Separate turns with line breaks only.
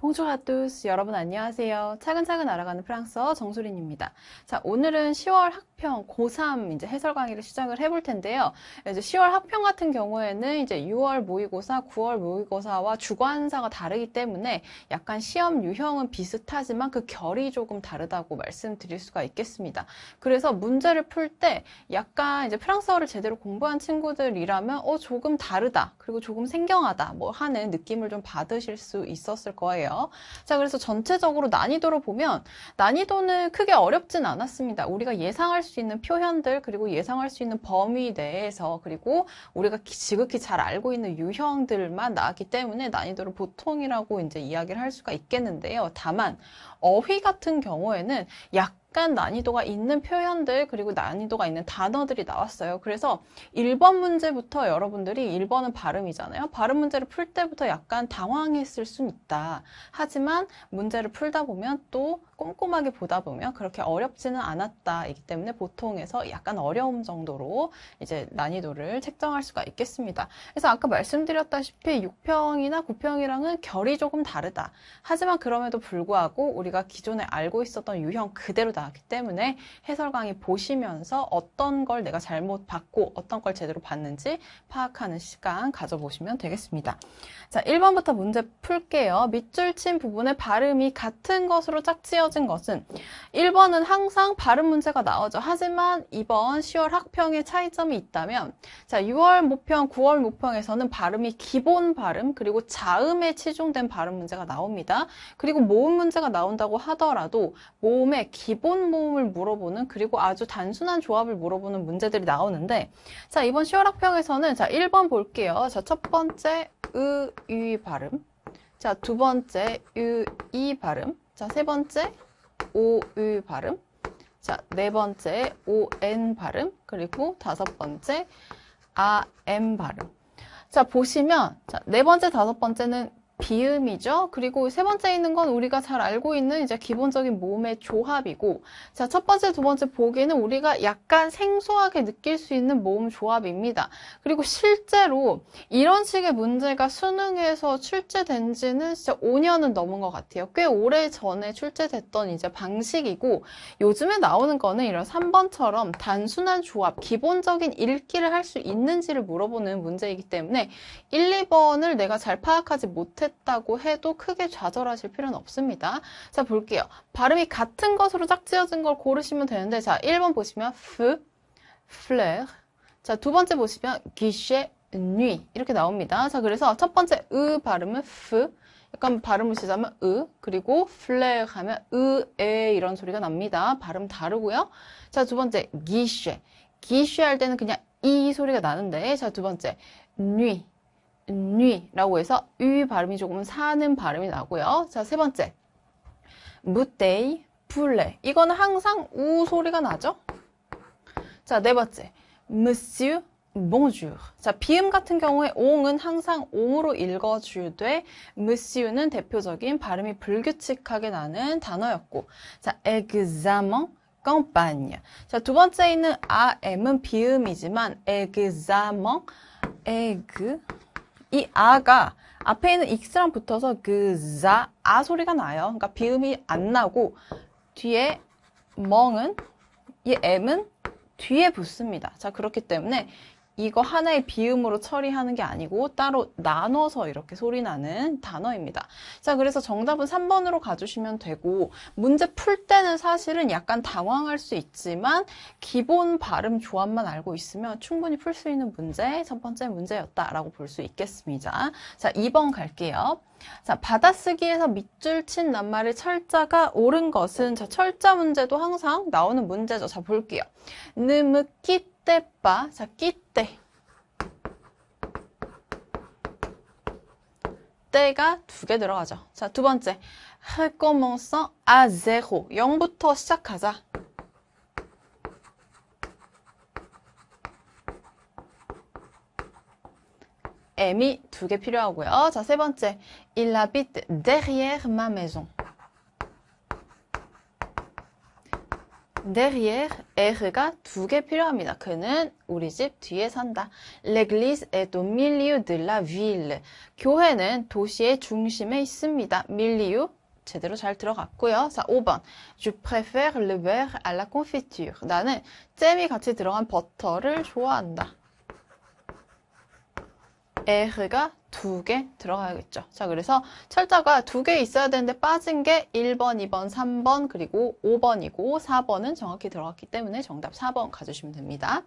봉주하 tous 여러분 안녕하세요. 차근차근 알아가는 프랑스어 정수린입니다. 자, 오늘은 10월 학 평 고3 이제 해설 강의를 시작을 해볼 텐데요. 이제 10월 학평 같은 경우에는 이제 6월 모의고사, 9월 모의고사와 주관사가 다르기 때문에 약간 시험 유형은 비슷하지만 그 결이 조금 다르다고 말씀드릴 수가 있겠습니다. 그래서 문제를 풀 때 약간 이제 프랑스어를 제대로 공부한 친구들이라면 어 조금 다르다 그리고 조금 생경하다 뭐 하는 느낌을 좀 받으실 수 있었을. 거예요. 자, 그래서 전체적으로 난이도로 보면 난이도는 크게 어렵진 않았습니다. 우리가 예상할 수 있는 표현들 그리고 예상할 수 있는 범위 내에서 그리고 우리가 지극히 잘 알고 있는 유형들만 나왔기 때문에 난이도를 보통이라고 이제 이야기를 할 수가 있겠는데요. 다만 어휘 같은 경우에는 약 약간 난이도가 있는 표현들 그리고 난이도가 있는 단어들이 나왔어요. 그래서 1번 문제부터 여러분들이 1번은 발음이잖아요. 발음 문제를 풀 때부터 약간 당황했을 순 있다. 하지만 문제를 풀다 보면 또 꼼꼼하게 보다 보면 그렇게 어렵지는 않았다이기 때문에 보통에서 약간 어려움 정도로 이제 난이도를 책정할 수가 있겠습니다. 그래서 아까 말씀드렸다시피 6평이나 9평이랑은 결이 조금 다르다. 하지만 그럼에도 불구하고 우리가 기존에 알고 있었던 유형 그대로 나왔기 때문에 해설 강의 보시면서 어떤 걸 내가 잘못 봤고 어떤 걸 제대로 봤는지 파악하는 시간 가져보시면 되겠습니다. 자, 1번부터 문제 풀게요. 밑줄 친 부분의 발음이 같은 것으로 짝지어 떨어진 것은 1번은 항상 발음 문제가 나오죠. 하지만 이번 10월 학평의 차이점이 있다면 자 6월 모평, 9월 모평에서는 발음이 기본 발음 그리고 자음에 치중된 발음 문제가 나옵니다. 그리고 모음 문제가 나온다고 하더라도 모음의 기본 모음을 물어보는 그리고 아주 단순한 조합을 물어보는 문제들이 나오는데 자 이번 10월 학평에서는 자 1번 볼게요. 자 첫 번째 으, 유 발음 자, 두 번째 유, 이 발음. 자, 세 번째 오, 유 발음. 자, 네 번째 오, 엔 발음. 그리고 다섯 번째 아, 엠 발음. 자, 보시면 자, 네 번째, 다섯 번째는 비음이죠. 그리고 세 번째 있는 건 우리가 잘 알고 있는 이제 기본적인 모음의 조합이고, 자, 첫 번째, 두 번째 보기는 우리가 약간 생소하게 느낄 수 있는 모음 조합입니다. 그리고 실제로 이런 식의 문제가 수능에서 출제된 지는 진짜 5년은 넘은 것 같아요. 꽤 오래 전에 출제됐던 이제 방식이고, 요즘에 나오는 거는 이런 3번처럼 단순한 조합, 기본적인 읽기를 할 수 있는지를 물어보는 문제이기 때문에 1, 2번을 내가 잘 파악하지 못했 했다고 해도 크게 좌절하실 필요는 없습니다. 자, 볼게요. 발음이 같은 것으로 짝지어진 걸 고르시면 되는데, 자, 1번 보시면 f, fleur. 자, 두 번째 보시면 guichet, nuit. 이렇게 나옵니다. 자, 그래서 첫 번째 으 발음은 f, 약간 발음을 시자면 으, 그리고 fleur 하면 으, 에 이런 소리가 납니다. 발음 다르고요. 자, 두 번째 guichet. guichet 할 때는 그냥 이 소리가 나는데, 자, 두 번째 nuit. 누이라고 해서 유 발음이 조금 사는 발음이 나고요. 자, 세 번째. 무데이, 풀레. 이거는 항상 우 소리가 나죠? 자, 네 번째. monsieur, bonjour. 자, 비음 같은 경우에 옹은 항상 옹으로 읽어주되 monsieur는 대표적인 발음이 불규칙하게 나는 단어였고 자, examen, campagne. 자, 두 번째 있는 am은 비음이지만 examen, egg, 이 아가 앞에 있는 X랑 붙어서 그 자, 아 소리가 나요. 그러니까 비음이 안 나고 뒤에 멍은 이 M은 뒤에 붙습니다. 자, 그렇기 때문에 이거 하나의 비음으로 처리하는 게 아니고 따로 나눠서 이렇게 소리 나는 단어입니다. 자, 그래서 정답은 3번으로 가주시면 되고 문제 풀 때는 사실은 약간 당황할 수 있지만 기본 발음 조합만 알고 있으면 충분히 풀 수 있는 문제 첫 번째 문제였다라고 볼 수 있겠습니다. 자, 2번 갈게요. 자, 받아쓰기에서 밑줄 친 낱말의 철자가 옳은 것은 자, 철자 문제도 항상 나오는 문제죠. 자, 볼게요. 느무 끼떼빠. 자, 끼떼. 때가 두 개 들어가죠. 자, 두 번째. recommence à zéro. 0부터 시작하자. M이 두 개 필요하고요. 자, 세 번째. Il habite derrière ma maison. Derrière, R가 두 개 필요합니다. 그는 우리 집 뒤에 산다. L'église est au milieu de la ville. 교회는 도시의 중심에 있습니다. milieu 제대로 잘 들어갔고요. 자, 5번. Je préfère le beurre à la confiture. 나는 잼이 같이 들어간 버터를 좋아한다. 에흐가 두 개 들어가야겠죠. 자, 그래서 철자가 두 개 있어야 되는데 빠진 게 1번, 2번, 3번, 그리고 5번이고 4번은 정확히 들어갔기 때문에 정답 4번 가주시면 됩니다.